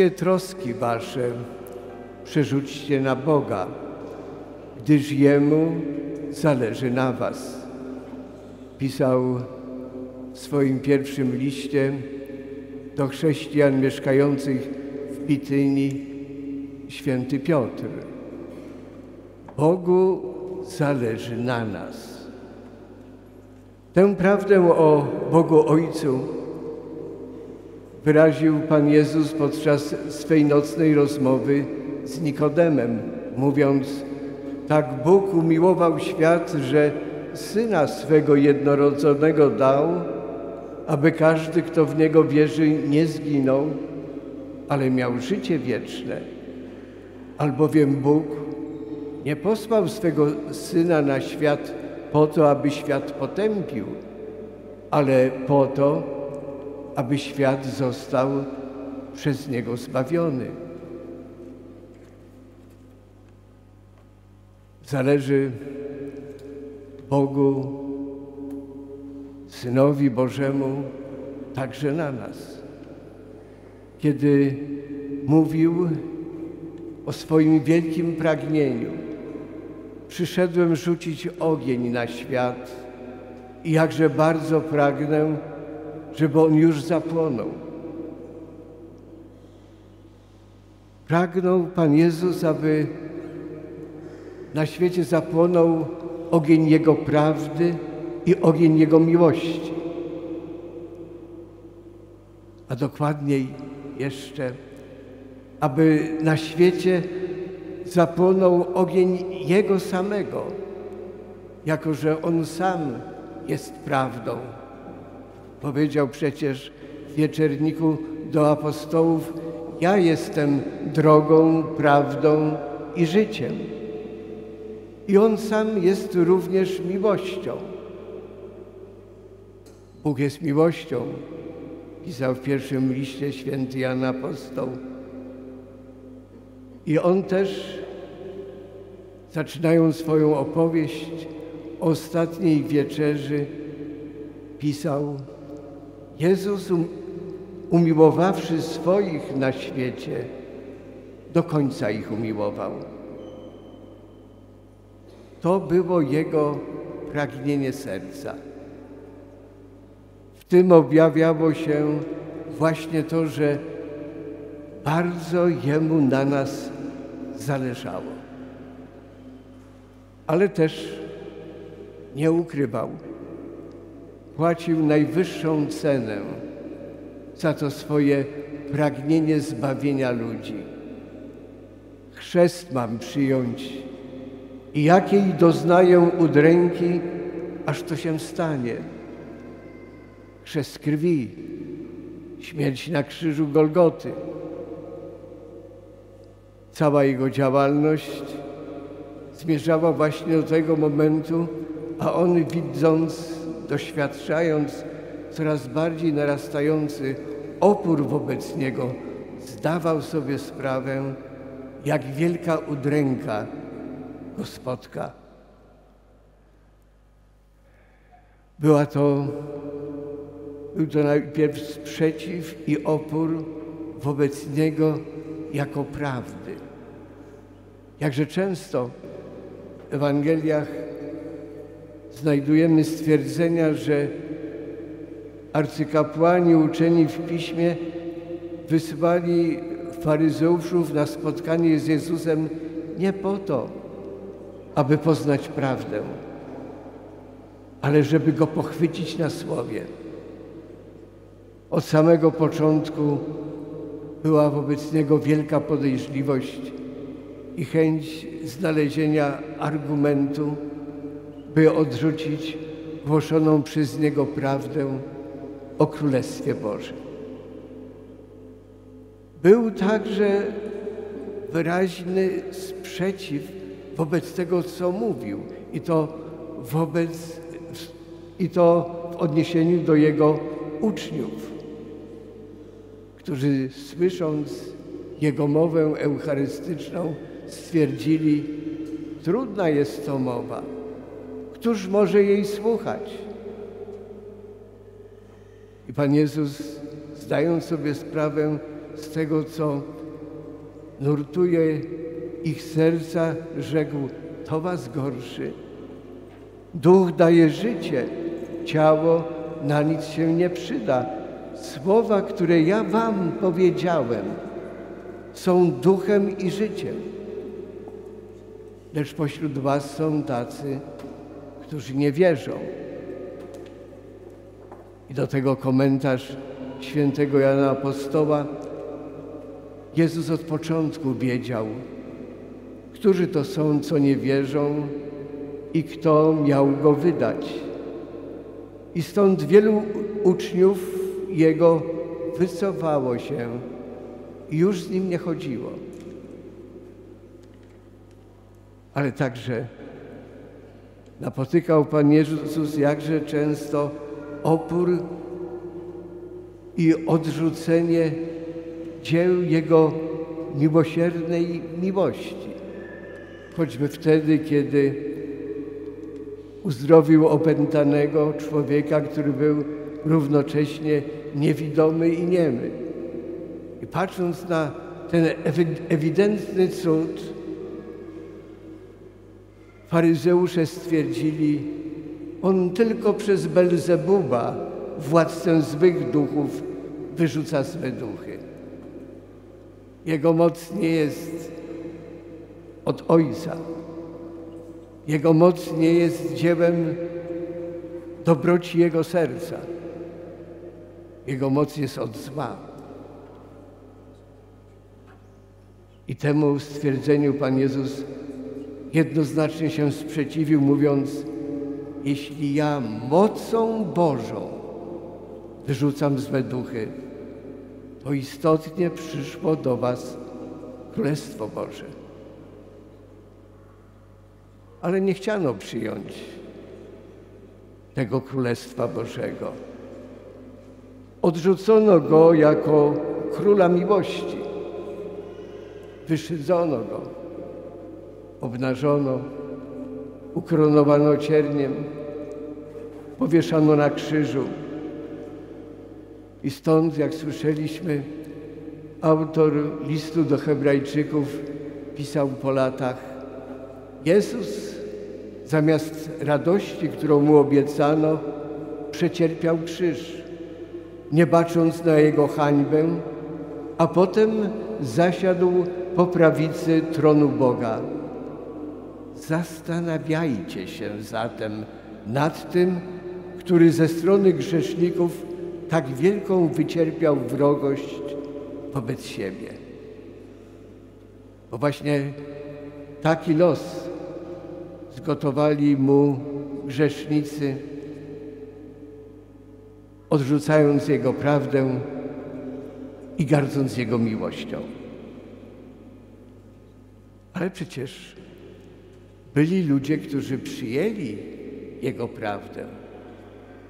Wszystkie troski wasze przerzućcie na Boga, gdyż Jemu zależy na was. Pisał w swoim pierwszym liście do chrześcijan mieszkających w Bityni święty Piotr. Bogu zależy na nas. Tę prawdę o Bogu Ojcu wyraził Pan Jezus podczas swej nocnej rozmowy z Nikodemem, mówiąc: Tak Bóg umiłował świat, że syna swego jednorodzonego dał, aby każdy, kto w niego wierzy, nie zginął, ale miał życie wieczne. Albowiem Bóg nie posłał swego syna na świat po to, aby świat potępił, ale po to, aby świat został przez niego zbawiony. Zależy Bogu, Synowi Bożemu, także na nas. Kiedy mówił o swoim wielkim pragnieniu, przyszedłem rzucić ogień na świat i jakże bardzo pragnę, żeby on już zapłonął. Pragnął Pan Jezus, aby na świecie zapłonął ogień Jego prawdy i ogień Jego miłości. A dokładniej jeszcze, aby na świecie zapłonął ogień Jego samego, jako że On sam jest prawdą. Powiedział przecież w wieczerniku do apostołów: Ja jestem drogą, prawdą i życiem. I On sam jest również miłością. Bóg jest miłością, pisał w pierwszym liście święty Jan Apostoł. I on też, zaczynając swoją opowieść o ostatniej wieczerzy, pisał: Jezus, um, umiłowawszy swoich na świecie, do końca ich umiłował. To było jego pragnienie serca. W tym objawiało się właśnie to, że bardzo jemu na nas zależało. Ale też nie ukrywał. Płacił najwyższą cenę za to swoje pragnienie zbawienia ludzi. Chrzest mam przyjąć i jakiej doznaję udręki, aż to się stanie. Chrzest krwi, śmierć na krzyżu Golgoty. Cała jego działalność zmierzała właśnie do tego momentu, a on widząc, doświadczając coraz bardziej narastający opór wobec niego, zdawał sobie sprawę, jak wielka udręka go spotka. Była to, był to najpierw sprzeciw i opór wobec niego jako prawdy. Jakże często w Ewangeliach znajdujemy stwierdzenia, że arcykapłani uczeni w piśmie wysłali faryzeuszów na spotkanie z Jezusem nie po to, aby poznać prawdę, ale żeby go pochwycić na słowie. Od samego początku była wobec niego wielka podejrzliwość i chęć znalezienia argumentu, by odrzucić głoszoną przez niego prawdę o Królestwie Bożym. Był także wyraźny sprzeciw wobec tego, co mówił i to wobec i to w odniesieniu do jego uczniów, którzy słysząc jego mowę eucharystyczną stwierdzili, trudna jest to mowa. Któż może jej słuchać? I Pan Jezus, zdając sobie sprawę z tego, co nurtuje ich serca, rzekł, to was gorszy. Duch daje życie, ciało na nic się nie przyda. Słowa, które ja wam powiedziałem, są duchem i życiem. Lecz pośród was są tacy, którzy nie wierzą. I do tego komentarz świętego Jana Apostoła. Jezus od początku wiedział, którzy to są, co nie wierzą i kto miał go wydać. I stąd wielu uczniów Jego wycofało się i już z Nim nie chodziło. Ale także napotykał Pan Jezus jakże często opór i odrzucenie dzieł Jego miłosiernej miłości. Choćby wtedy, kiedy uzdrowił opętanego człowieka, który był równocześnie niewidomy i niemy. I patrząc na ten ewidentny cud, faryzeusze stwierdzili, on tylko przez Belzebuba, władcę złych duchów, wyrzuca złe duchy. Jego moc nie jest od Ojca. Jego moc nie jest dziełem dobroci Jego serca. Jego moc jest od zła. I temu stwierdzeniu Pan Jezus jednoznacznie się sprzeciwił, mówiąc, jeśli ja mocą Bożą wyrzucam złe duchy, to istotnie przyszło do Was Królestwo Boże. Ale nie chciano przyjąć tego Królestwa Bożego. Odrzucono go jako króla miłości. Wyszydzono go, obnażono, ukronowano cierniem, powieszano na krzyżu. I stąd, jak słyszeliśmy, autor listu do Hebrajczyków pisał po latach: Jezus zamiast radości, którą mu obiecano, przecierpiał krzyż, nie bacząc na jego hańbę, a potem zasiadł po prawicy tronu Boga. Zastanawiajcie się zatem nad tym, który ze strony grzeszników tak wielką wycierpiał wrogość wobec siebie. Bo właśnie taki los zgotowali mu grzesznicy, odrzucając Jego prawdę i gardząc Jego miłością. Ale przecież byli ludzie, którzy przyjęli Jego prawdę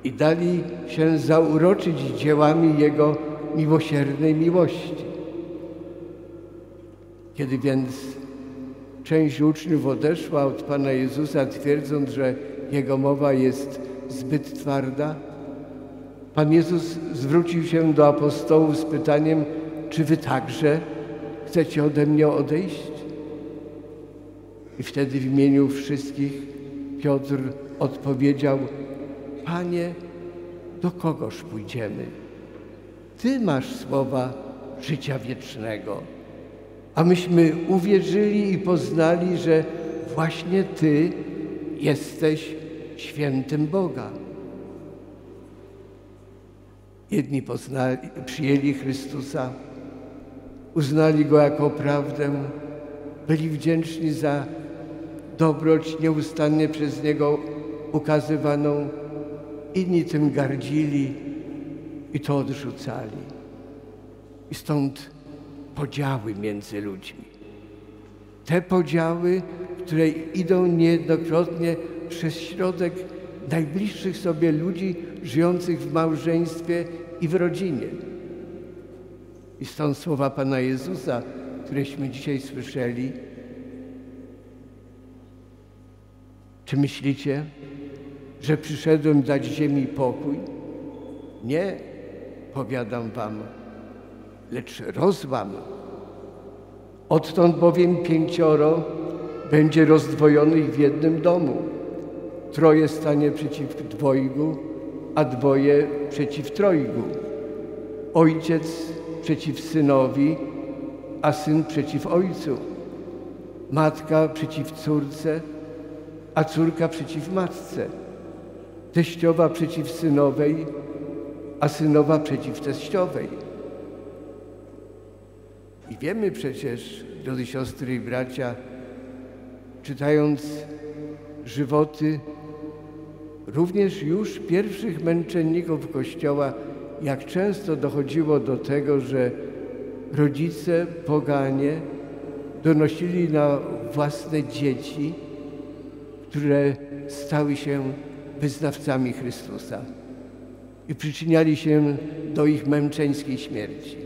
i dali się zauroczyć dziełami Jego miłosiernej miłości. Kiedy więc część uczniów odeszła od Pana Jezusa, twierdząc, że Jego mowa jest zbyt twarda, Pan Jezus zwrócił się do apostołów z pytaniem, czy wy także chcecie ode mnie odejść? I wtedy w imieniu wszystkich Piotr odpowiedział, Panie, do kogoż pójdziemy? Ty masz słowa życia wiecznego. A myśmy uwierzyli i poznali, że właśnie Ty jesteś świętym Boga. Jedni poznali, przyjęli Chrystusa, uznali Go jako prawdę, byli wdzięczni za dobroć nieustannie przez Niego ukazywaną, inni tym gardzili i to odrzucali. I stąd podziały między ludźmi. Te podziały, które idą niejednokrotnie przez środek najbliższych sobie ludzi żyjących w małżeństwie i w rodzinie. I stąd słowa Pana Jezusa, któreśmy dzisiaj słyszeli. Czy myślicie, że przyszedłem dać ziemi pokój? Nie, powiadam wam. lecz rozłam. Odtąd bowiem pięcioro będzie rozdwojonych w jednym domu. Troje stanie przeciw dwojgu, a dwoje przeciw trojgu. Ojciec przeciw synowi, a syn przeciw ojcu. Matka przeciw córce, a córka przeciw matce. Teściowa przeciw synowej, a synowa przeciw teściowej. I wiemy przecież, drodzy siostry i bracia, czytając żywoty również już pierwszych męczenników Kościoła, jak często dochodziło do tego, że rodzice poganie donosili na własne dzieci, które stały się wyznawcami Chrystusa i przyczyniali się do ich męczeńskiej śmierci.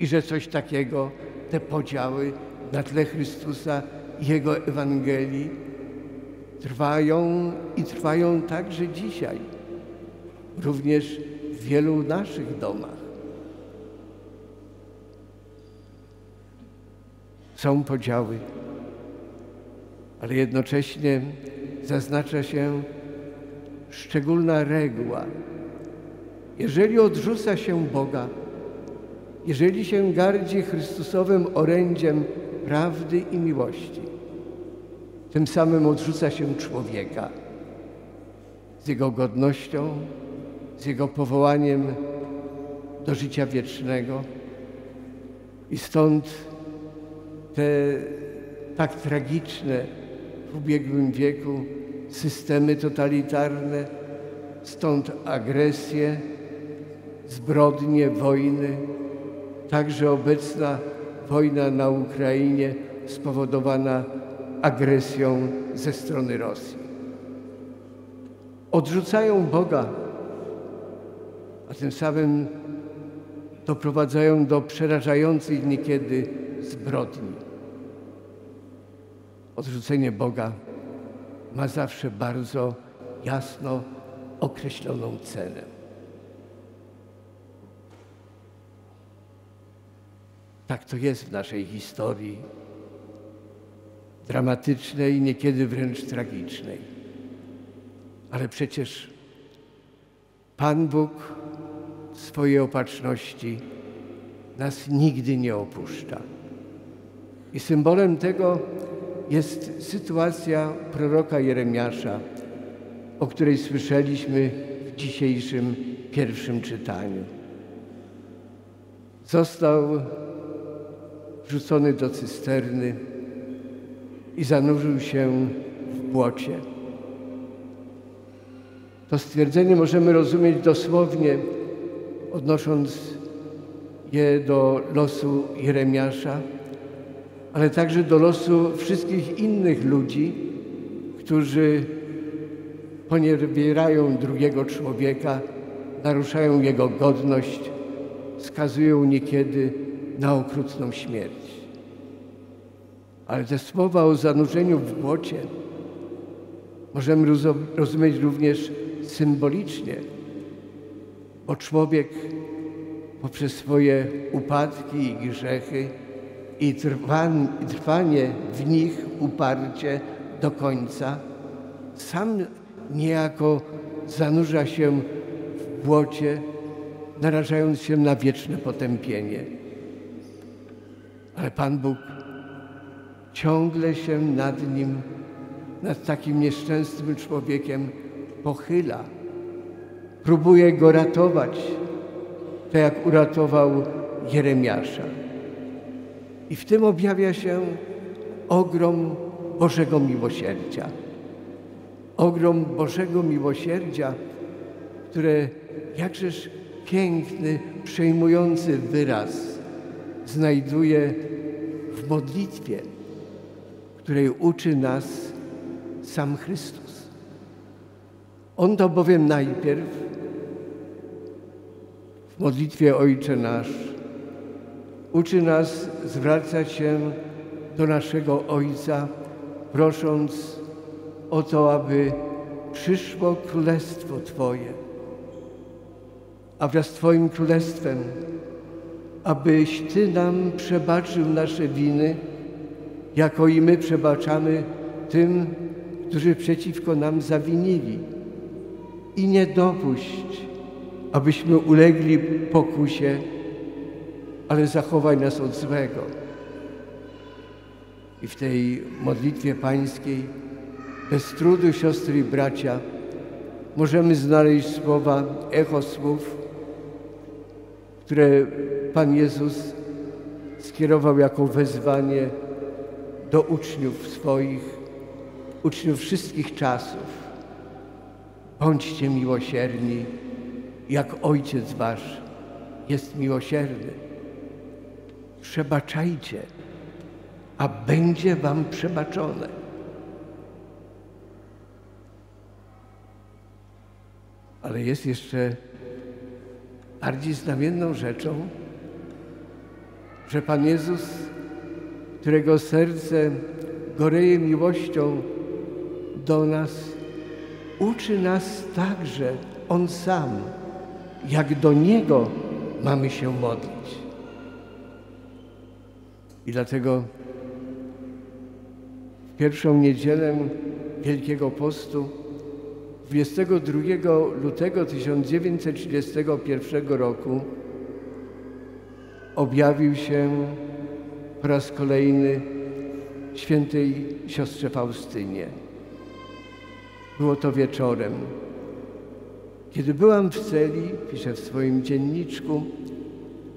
I że coś takiego, te podziały na tle Chrystusa i Jego Ewangelii trwają i trwają także dzisiaj, również w wielu naszych domach. Są podziały, ale jednocześnie zaznacza się szczególna reguła. Jeżeli odrzuca się Boga, jeżeli się gardzi Chrystusowym orędziem prawdy i miłości, tym samym odrzuca się człowieka z jego godnością, z jego powołaniem do życia wiecznego. I stąd te tak tragiczne ubiegłym wieku systemy totalitarne, stąd agresje, zbrodnie, wojny, także obecna wojna na Ukrainie spowodowana agresją ze strony Rosji. Odrzucają Boga, a tym samym doprowadzają do przerażających niekiedy zbrodni. Odrzucenie Boga ma zawsze bardzo jasno określoną cenę. Tak to jest w naszej historii dramatycznej, niekiedy wręcz tragicznej. Ale przecież Pan Bóg w swojej opatrzności nas nigdy nie opuszcza. I symbolem tego jest sytuacja proroka Jeremiasza, o której słyszeliśmy w dzisiejszym pierwszym czytaniu. Został wrzucony do cysterny i zanurzył się w błocie. To stwierdzenie możemy rozumieć dosłownie, odnosząc je do losu Jeremiasza, ale także do losu wszystkich innych ludzi, którzy poniewierają drugiego człowieka, naruszają jego godność, skazują niekiedy na okrutną śmierć. Ale te słowa o zanurzeniu w błocie możemy rozumieć również symbolicznie, bo człowiek poprzez swoje upadki i grzechy i trwanie w nich uparcie do końca, sam niejako zanurza się w błocie, narażając się na wieczne potępienie. Ale Pan Bóg ciągle się nad nim, nad takim nieszczęsnym człowiekiem pochyla. Próbuje go ratować, tak jak uratował Jeremiasza. I w tym objawia się ogrom Bożego miłosierdzia. Ogrom Bożego miłosierdzia, które jakżeż piękny, przejmujący wyraz znajduje w modlitwie, której uczy nas sam Chrystus. On to bowiem najpierw w modlitwie Ojcze Nasz uczy nas zwracać się do naszego Ojca, prosząc o to, aby przyszło Królestwo Twoje, a wraz z Twoim Królestwem abyś Ty nam przebaczył nasze winy, jako i my przebaczamy tym, którzy przeciwko nam zawinili. I nie dopuść, abyśmy ulegli pokusie, ale zachowaj nas od złego. I w tej modlitwie pańskiej, bez trudu siostry i bracia, możemy znaleźć słowa, echo słów, które Pan Jezus skierował jako wezwanie do uczniów swoich, uczniów wszystkich czasów. Bądźcie miłosierni, jak Ojciec Wasz jest miłosierny. Przebaczajcie, a będzie Wam przebaczone. Ale jest jeszcze bardziej znamienną rzeczą, że Pan Jezus, którego serce goreje miłością do nas, uczy nas także On sam, jak do Niego mamy się modlić. I dlatego w pierwszą niedzielę Wielkiego Postu 22 lutego 1931 roku objawił się po raz kolejny świętej siostrze Faustynie. Było to wieczorem. Kiedy byłam w celi, piszę w swoim dzienniczku,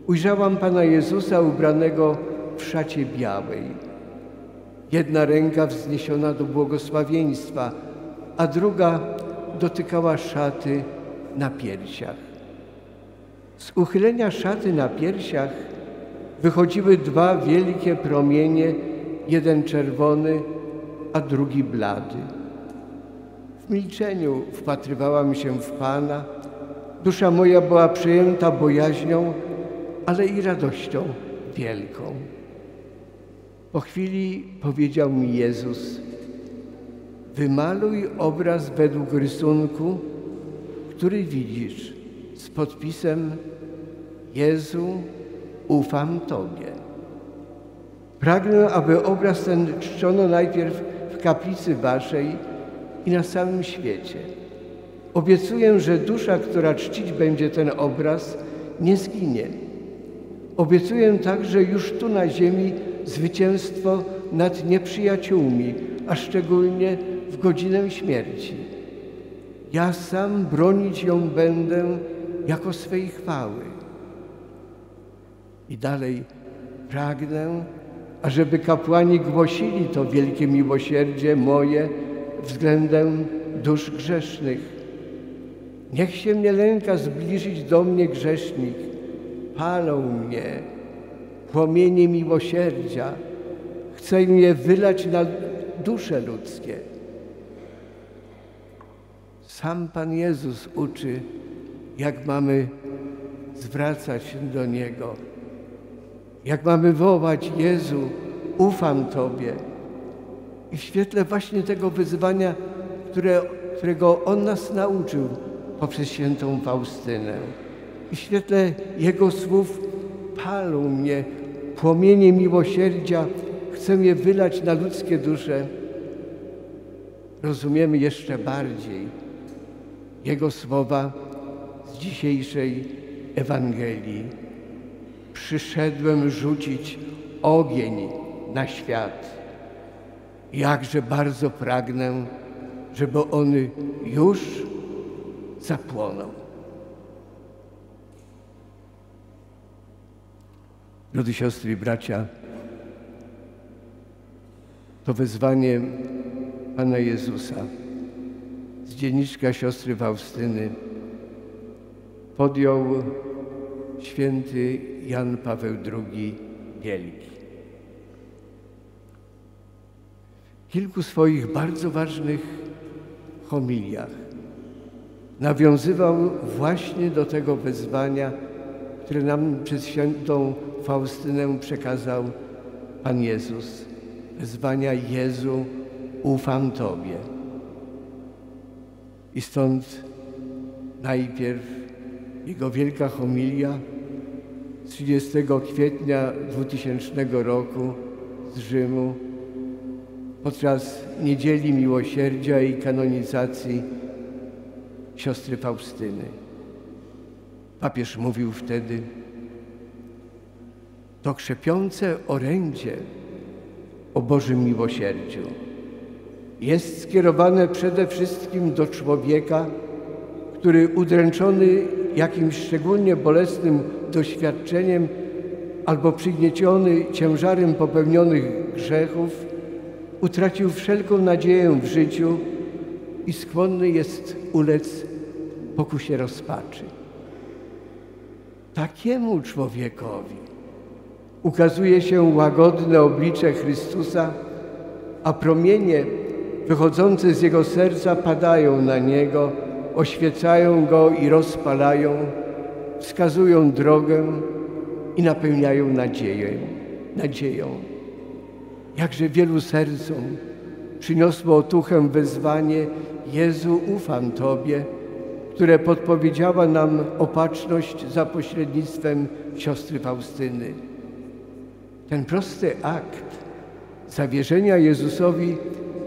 ujrzałam Pana Jezusa ubranego w szacie białej. Jedna ręka wzniesiona do błogosławieństwa, a druga dotykała szaty na piersiach. Z uchylenia szaty na piersiach wychodziły dwa wielkie promienie, jeden czerwony, a drugi blady. W milczeniu wpatrywałam się w Pana. Dusza moja była przejęta bojaźnią, ale i radością wielką. Po chwili powiedział mi Jezus: Wymaluj obraz według rysunku, który widzisz, z podpisem Jezu, ufam Tobie. Pragnę, aby obraz ten czczono najpierw w kaplicy Waszej i na całym świecie. Obiecuję, że dusza, która czcić będzie ten obraz, nie zginie. Obiecuję także już tu na ziemi zwycięstwo nad nieprzyjaciółmi, a szczególnie w godzinę śmierci. Ja sam bronić ją będę jako swej chwały. I dalej pragnę, ażeby kapłani głosili to wielkie miłosierdzie moje względem dusz grzesznych. Niech się nie lęka zbliżyć do mnie grzesznik. Palą mnie płomienie miłosierdzia. Chcę je wylać na dusze ludzkie. Sam Pan Jezus uczy, jak mamy zwracać się do Niego, jak mamy wołać Jezu, ufam Tobie. I w świetle właśnie tego wyzwania, które, którego On nas nauczył poprzez świętą Faustynę, i w świetle Jego słów palą mnie płomienie miłosierdzia, chcę je wylać na ludzkie dusze, rozumiemy jeszcze bardziej Jego słowa z dzisiejszej Ewangelii. Przyszedłem rzucić ogień na świat. Jakże bardzo pragnę, żeby on już zapłonął. Drodzy siostry i bracia, to wezwanie Pana Jezusa z dzienniczka siostry Faustyny podjął święty Jan Paweł II Wielki. W kilku swoich bardzo ważnych homiliach nawiązywał właśnie do tego wezwania, które nam przez świętą Faustynę przekazał Pan Jezus. Wezwania Jezu, ufam Tobie. I stąd najpierw jego wielka homilia 30 kwietnia 2000 roku z Rzymu podczas Niedzieli Miłosierdzia i kanonizacji siostry Faustyny. Papież mówił wtedy, to krzepiące orędzie o Bożym miłosierdziu jest skierowane przede wszystkim do człowieka, który udręczony jakimś szczególnie bolesnym doświadczeniem albo przygnieciony ciężarem popełnionych grzechów, utracił wszelką nadzieję w życiu i skłonny jest ulec pokusie rozpaczy. Takiemu człowiekowi ukazuje się łagodne oblicze Chrystusa, a promienie wychodzące z Jego serca padają na Niego, oświecają Go i rozpalają, wskazują drogę i napełniają nadzieję, nadzieją. Jakże wielu sercom przyniosło otuchę wezwanie Jezu, ufam Tobie, które podpowiedziała nam opatrzność za pośrednictwem siostry Faustyny. Ten prosty akt zawierzenia Jezusowi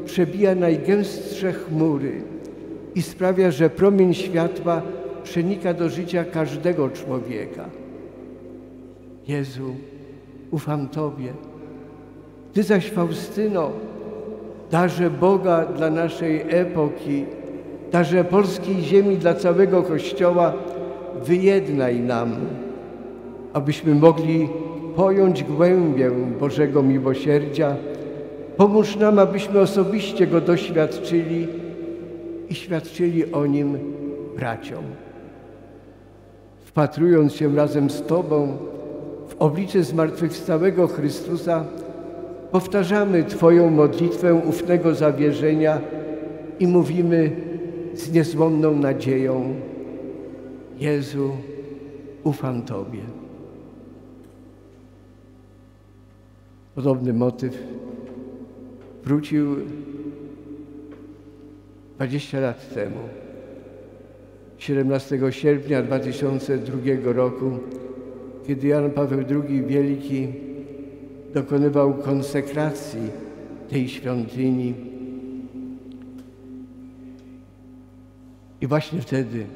przebija najgęstsze chmury i sprawia, że promień światła przenika do życia każdego człowieka. Jezu, ufam Tobie. Ty zaś, Faustyno, darze Boga dla naszej epoki, darze polskiej ziemi dla całego Kościoła, wyjednaj nam, abyśmy mogli pojąć głębię Bożego miłosierdzia. Pomóż nam, abyśmy osobiście Go doświadczyli i świadczyli o Nim braciom. Wpatrując się razem z Tobą w oblicze zmartwychwstałego Chrystusa, powtarzamy Twoją modlitwę ufnego zawierzenia i mówimy z niezłomną nadzieją: Jezu, ufam Tobie. Podobny motyw wrócił 20 lat temu, 17 sierpnia 2002 roku, kiedy Jan Paweł II Wielki dokonywał konsekracji tej świątyni. I właśnie wtedy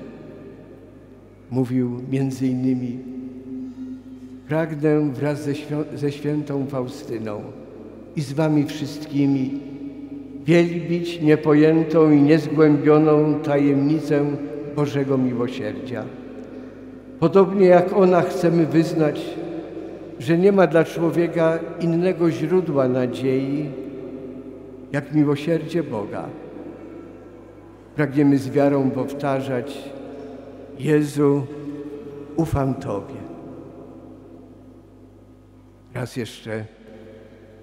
mówił między innymi Pragnę wraz ze, ze świętą Faustyną i z wami wszystkimi wielbić niepojętą i niezgłębioną tajemnicę Bożego Miłosierdzia. Podobnie jak ona chcemy wyznać, że nie ma dla człowieka innego źródła nadziei, jak miłosierdzie Boga. Pragniemy z wiarą powtarzać: Jezu, ufam Tobie. Raz jeszcze,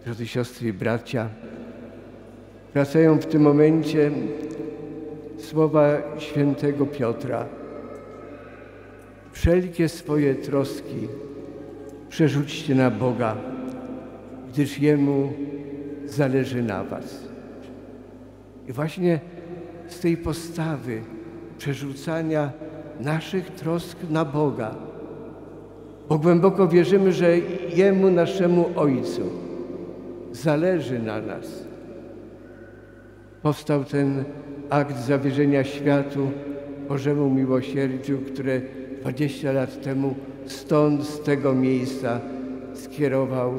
drodzy siostry i bracia, wracają w tym momencie słowa świętego Piotra. Wszelkie swoje troski przerzućcie na Boga, gdyż Jemu zależy na Was. I właśnie z tej postawy przerzucania naszych trosk na Boga, bo głęboko wierzymy, że Jemu, naszemu Ojcu, zależy na nas. Powstał ten akt zawierzenia światu Bożemu miłosierdziu, które 20 lat temu stąd, z tego miejsca skierował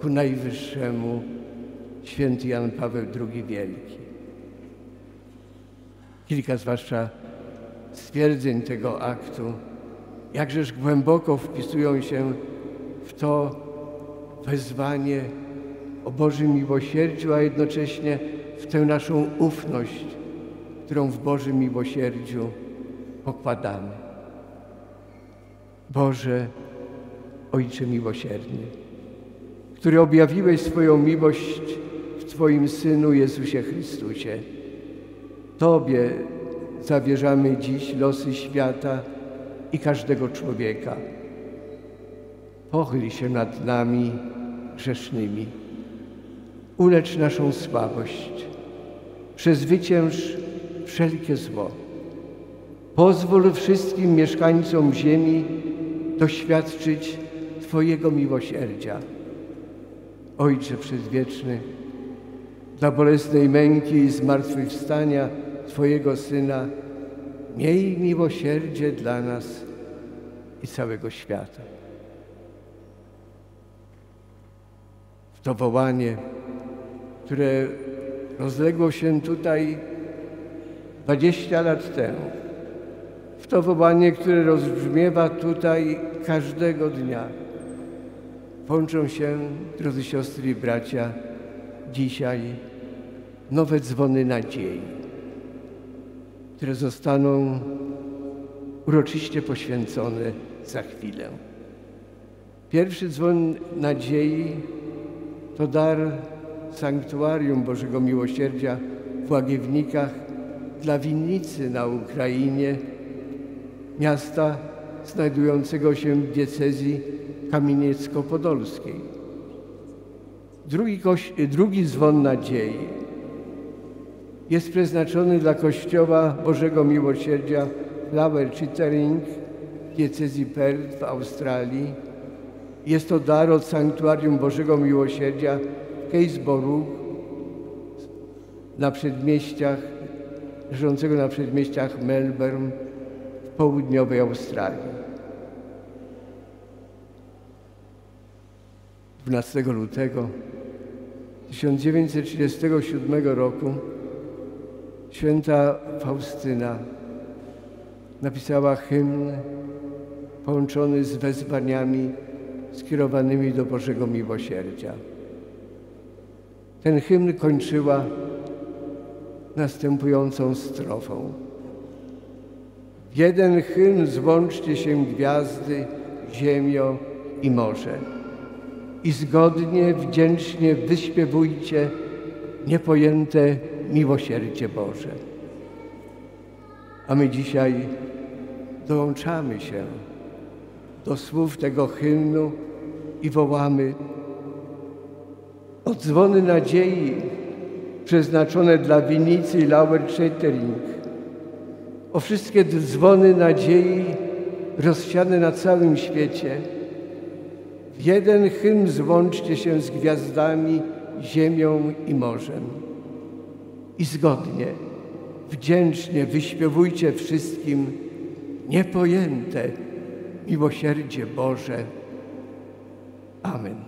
ku Najwyższemu święty Jan Paweł II Wielki. Kilka zwłaszcza stwierdzeń tego aktu, jakżeż głęboko wpisują się w to wezwanie o Bożym miłosierdziu, a jednocześnie w tę naszą ufność, którą w Bożym miłosierdziu pokładamy. Boże, Ojcze miłosierny, który objawiłeś swoją miłość w Twoim Synu Jezusie Chrystusie. Tobie zawierzamy dziś losy świata i każdego człowieka. Pochyl się nad nami grzesznymi. Ulecz naszą słabość. Przezwycięż wszelkie zło. Pozwól wszystkim mieszkańcom ziemi doświadczyć Twojego miłosierdzia. Ojcze Przedwieczny, dla bolesnej męki i zmartwychwstania Twojego Syna, miej miłosierdzie dla nas i całego świata. W to wołanie, które rozległo się tutaj 20 lat temu, w to wołanie, które rozbrzmiewa tutaj każdego dnia, włączą się, drodzy siostry i bracia, dzisiaj nowe dzwony nadziei, które zostaną uroczyście poświęcone za chwilę. Pierwszy dzwon nadziei to dar sanktuarium Bożego Miłosierdzia w Łagiewnikach dla winnicy na Ukrainie, miasta znajdującego się w diecezji kamieniecko-podolskiej. Drugi, drugi dzwon nadziei jest przeznaczony dla Kościoła Bożego Miłosierdzia Flower Chittering w diecezji Perth w Australii. Jest to dar od Sanktuarium Bożego Miłosierdzia w Keysborough na przedmieściach, leżącego na przedmieściach Melbourne w południowej Australii. 12 lutego 1937 roku święta Faustyna napisała hymn połączony z wezwaniami skierowanymi do Bożego Miłosierdzia. Ten hymn kończyła następującą strofą. Jeden hymn złączcie się gwiazdy, ziemio i morze i zgodnie, wdzięcznie wyśpiewujcie niepojęte miłosierdzie Boże. A my dzisiaj dołączamy się do słów tego hymnu i wołamy odzwony nadziei przeznaczone dla winnicy Lauer Chatering, o wszystkie dzwony nadziei rozsiane na całym świecie. W jeden hymn złączcie się z gwiazdami, ziemią i morzem. I zgodnie, wdzięcznie wyśpiewujcie wszystkim niepojęte miłosierdzie Boże. Amen.